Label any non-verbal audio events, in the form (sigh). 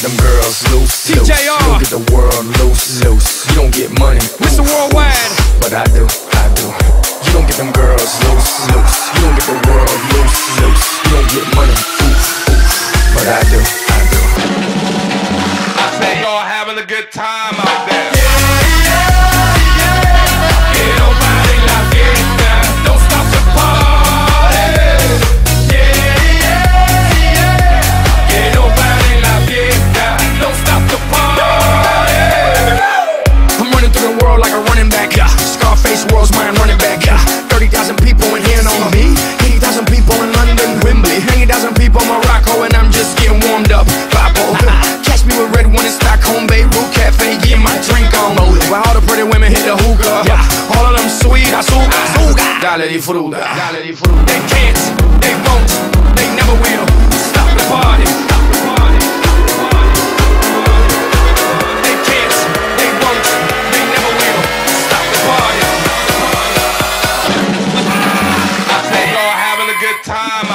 get them girls loose, TJR. You don't get the world loose, loose. You don't get money, Mr. Oof, Worldwide. Oof. But I do, I do. You don't get them girls loose, loose. You don't get the world loose, loose. You don't get money, oof, oof. But I do, I do. I say y'all having a good time out there. Mine running back. Yeah. 30,000 people in here know me. 80,000 people in London, Wembley. 80,000 people in Morocco, and I'm just getting warmed up. Papo. (laughs) Catch me with RedOne in Stockholm, Beirut Cafe, getting my drink on. While all the pretty women hit the hookah. Yeah. All of them sweet, azúcar. azúcar. Dale. Dale disfruta. They can't, they won't, time